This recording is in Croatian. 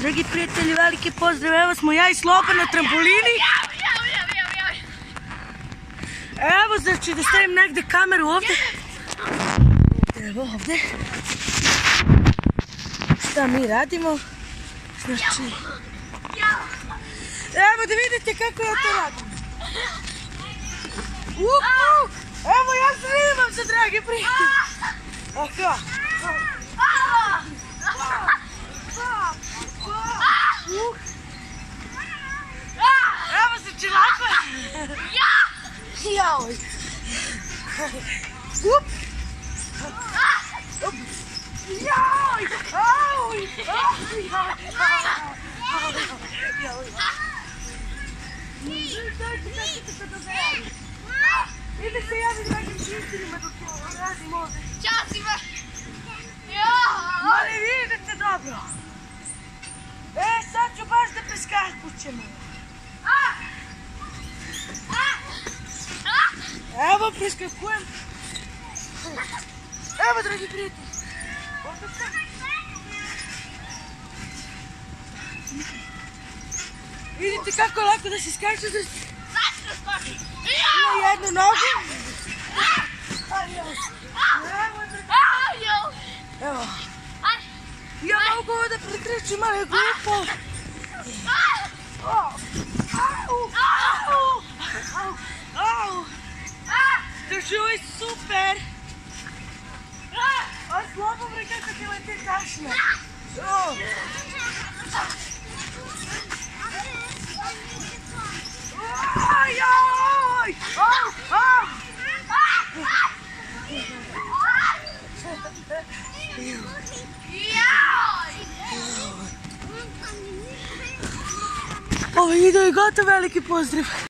Dragi prijatelji, veliki pozdrav. Evo smo ja i Sloba na trampolini. Evo, znači da stavim negde kameru ovde. Evo ovde. Šta mi radimo? Znači... Evo da vidite kako ja to radim. Uhu! Evo ja snimam se, dragi prijatelji. Aha. 50 hours. Whoop. Ah. No. Oh. Ide se javi nekim čistinima dok se radim ovdje. Čas ima! Jao! Ali vidite dobro! E, sad ću baš da preskakućemo. Evo preskakujem. Evo, dragi prijatelji. Ovdje sam. Vidite kako je lako da se skače za na jednu nogu. Evo. Ja mogu ovo da pretrečim, ali je glupo. Au, Drži, super. A slabo bre kako ti leti tašna. O. Aj, aj, au, au. Ovo video je gotov, veliki pozdrav.